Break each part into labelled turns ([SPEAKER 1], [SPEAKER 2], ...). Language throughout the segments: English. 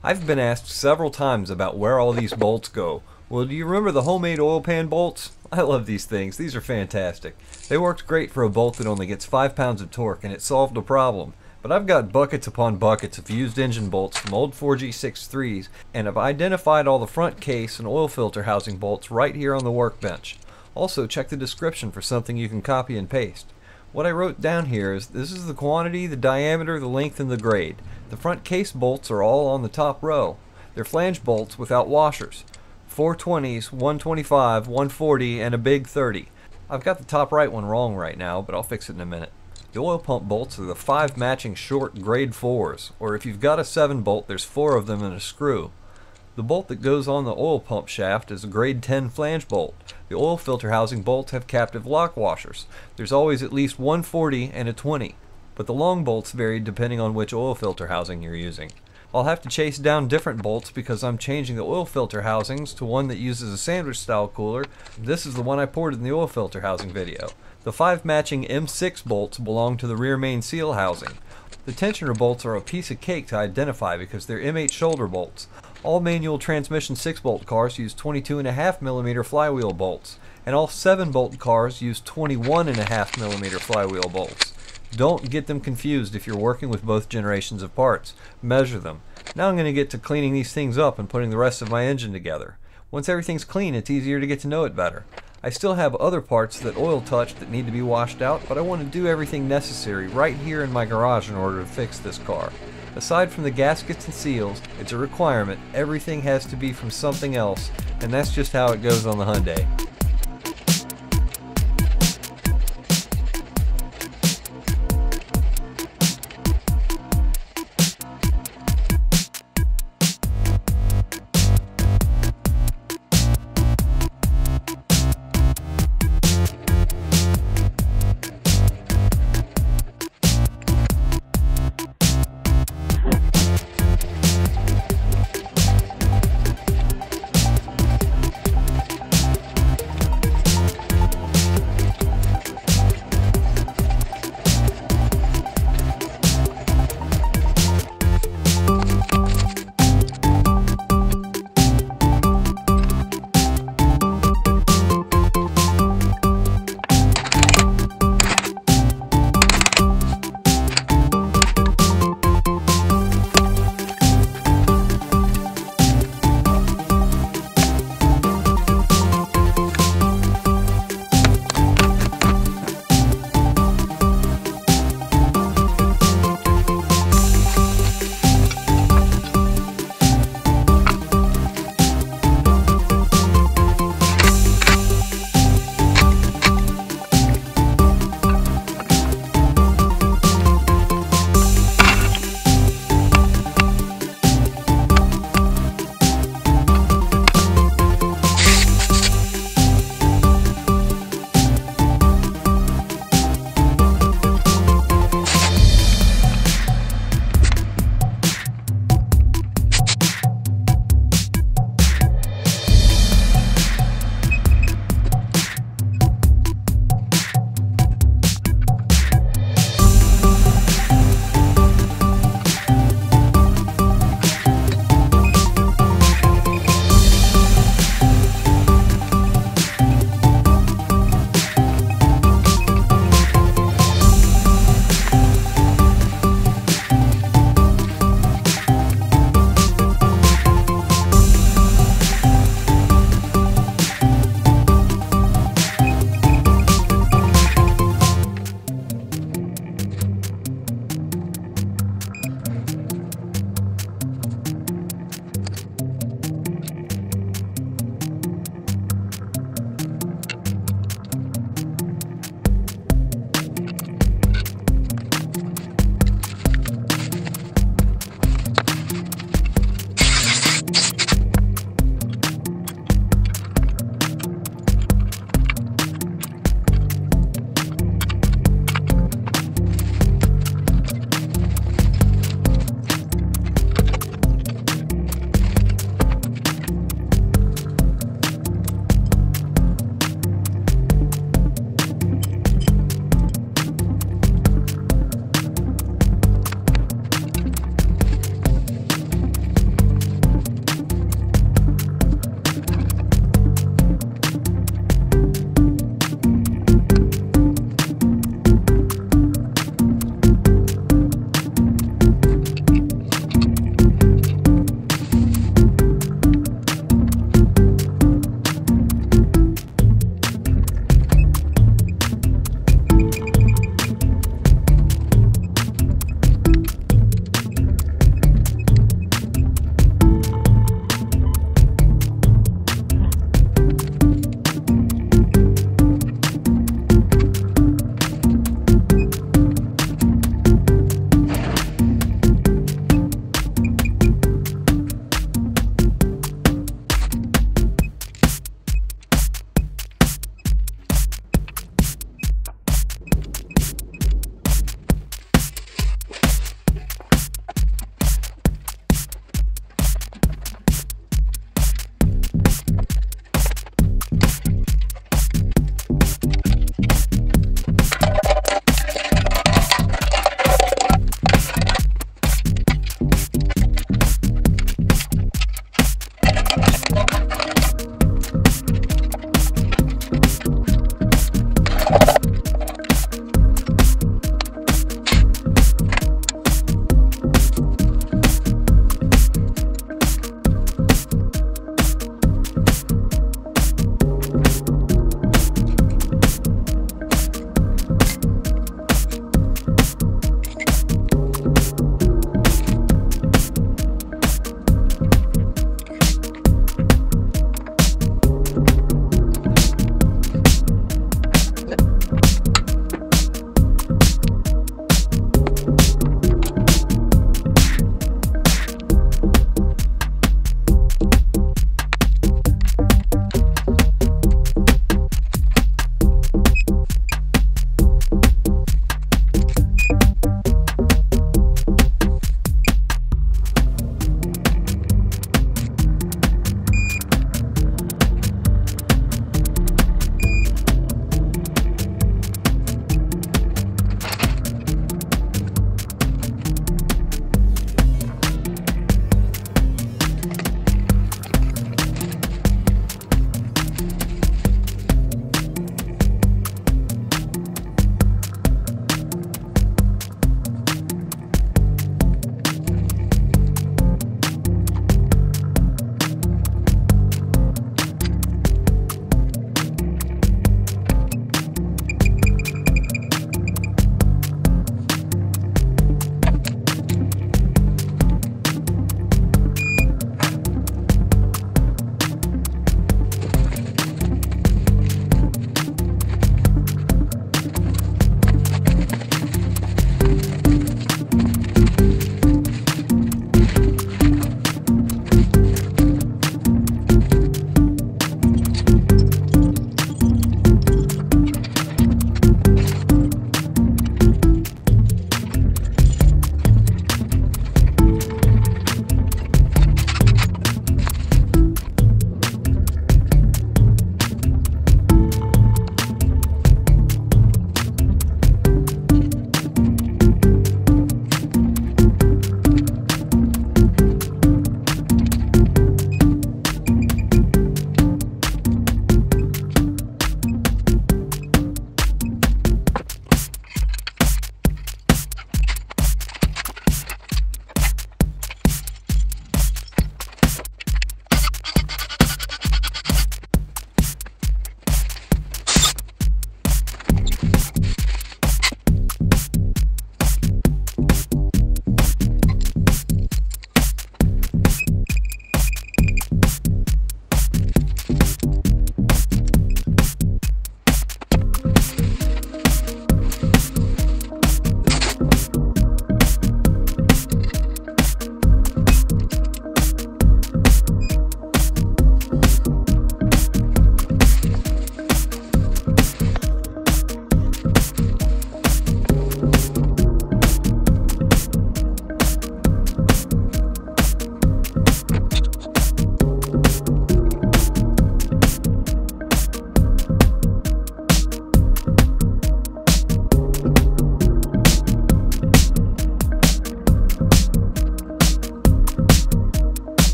[SPEAKER 1] I've been asked several times about where all these bolts go. Well, do you remember the homemade oil pan bolts? I love these things. These are fantastic. They worked great for a bolt that only gets 5 pounds of torque and it solved a problem. But I've got buckets upon buckets of used engine bolts from old 4G63s and have identified all the front case and oil filter housing bolts right here on the workbench. Also check the description for something you can copy and paste. What I wrote down here is this is the quantity, the diameter, the length, and the grade. The front case bolts are all on the top row. They're flange bolts without washers. 420s, 125, 140, and a big 30. I've got the top right one wrong right now, but I'll fix it in a minute. The oil pump bolts are the five matching short grade 4s, or if you've got a 7 bolt, there's four of them in a screw. The bolt that goes on the oil pump shaft is a grade 10 flange bolt. The oil filter housing bolts have captive lock washers. There's always at least 140 and a 20, but the long bolts vary depending on which oil filter housing you're using. I'll have to chase down different bolts because I'm changing the oil filter housings to one that uses a sandwich style cooler. This is the one I ported in the oil filter housing video. The five matching M6 bolts belong to the rear main seal housing. The tensioner bolts are a piece of cake to identify because they're M8 shoulder bolts. All manual transmission 6 bolt cars use 22.5mm flywheel bolts, and all 7 bolt cars use 21.5mm flywheel bolts. Don't get them confused if you're working with both generations of parts. Measure them. Now I'm going to get to cleaning these things up and putting the rest of my engine together. Once everything's clean, it's easier to get to know it better. I still have other parts that oil touch that need to be washed out, but I want to do everything necessary right here in my garage in order to fix this car. Aside from the gaskets and seals, it's a requirement, everything has to be from something else, and that's just how it goes on the Hyundai.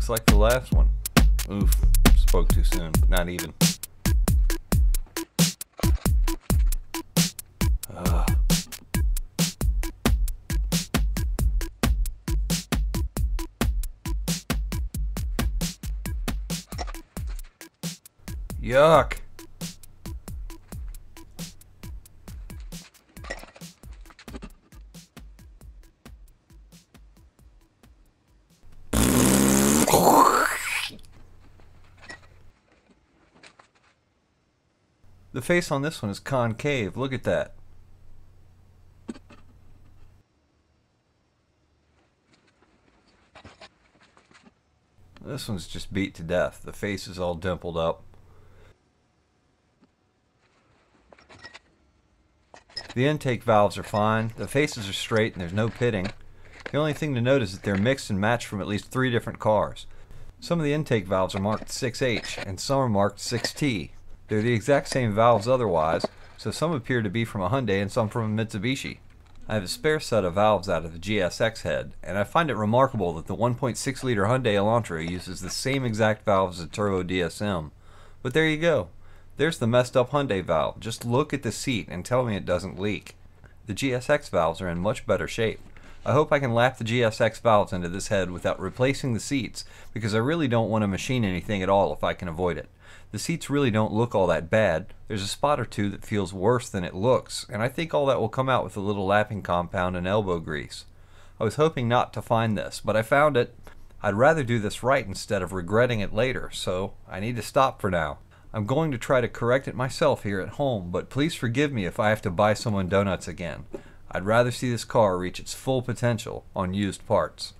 [SPEAKER 1] Looks like the last one. Oof. Spoke too soon. Not even. Ugh. Yuck. The face on this one is concave. Look at that. This one's just beat to death. The face is all dimpled up. The intake valves are fine. The faces are straight and there's no pitting. The only thing to note is that they're mixed and matched from at least three different cars. Some of the intake valves are marked 6H and some are marked 6T. They're the exact same valves otherwise, so some appear to be from a Hyundai and some from a Mitsubishi. I have a spare set of valves out of the GSX head, and I find it remarkable that the 1.6 liter Hyundai Elantra uses the same exact valves as Turbo DSM. But there you go. There's the messed up Hyundai valve. Just look at the seat and tell me it doesn't leak. The GSX valves are in much better shape. I hope I can lap the GSX valves into this head without replacing the seats, because I really don't want to machine anything at all if I can avoid it. The seats really don't look all that bad. There's a spot or two that feels worse than it looks, and I think all that will come out with a little lapping compound and elbow grease. I was hoping not to find this, but I found it. I'd rather do this right instead of regretting it later, so I need to stop for now. I'm going to try to correct it myself here at home, but please forgive me if I have to buy someone donuts again. I'd rather see this car reach its full potential on used parts.